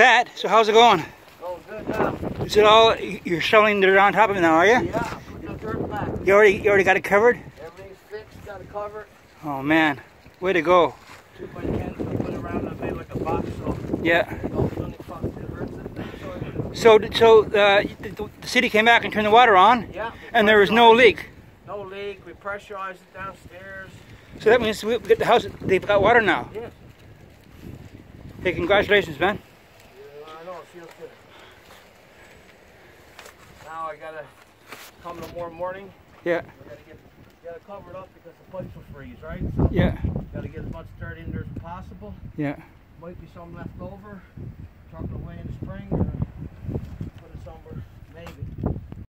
Pat, so how's it going? Oh, good now. Is it all, you're shoveling dirt on top of it now, are you? Yeah, put the dirt back. You already, you already got it covered? Everything's fixed, got it covered. Oh man, way to go. Two by tens, I put around and made like a box so Yeah. no sunny spots diverts it. So, So, so uh, the, the city came back and turned the water on, yeah. and there was no leak. No leak. We pressurized it downstairs. So that means we get the house, they've got water now. Yes. Hey, congratulations, man. Yeah, I know, it feels good. Now I gotta come tomorrow morning. Yeah, gotta get gotta cover it up because the pipes will freeze, right? So yeah, gotta get as much dirt in there as possible. yeah. Might be some left over. Truck away